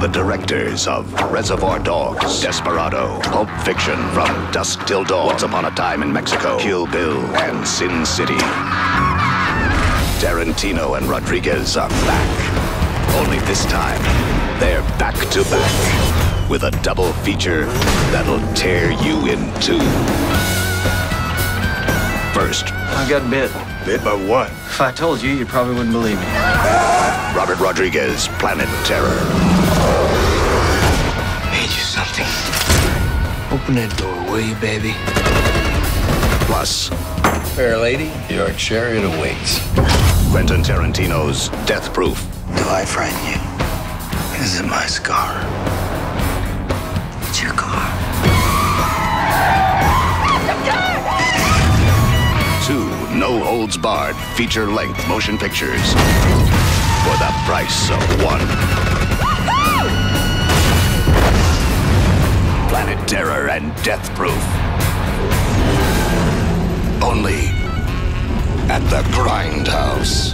the directors of Reservoir Dogs, Desperado, Pulp Fiction, From Dusk Till Dawn, Once Upon a Time in Mexico, Kill Bill, and Sin City. Tarantino and Rodriguez are back. Only this time, they're back to back with a double feature that'll tear you in two. First, I got bit. Bit by what? If I told you, you probably wouldn't believe me. Robert Rodriguez, Planet Terror. Made. Open that door, will you, baby? Plus, Fair lady, your chariot awaits. Quentin Tarantino's Death Proof. Do I frighten you? Is it my scar? It's your car. Two no holds barred feature length motion pictures for the price of one. Terror and Death Proof. Only at the Grindhouse.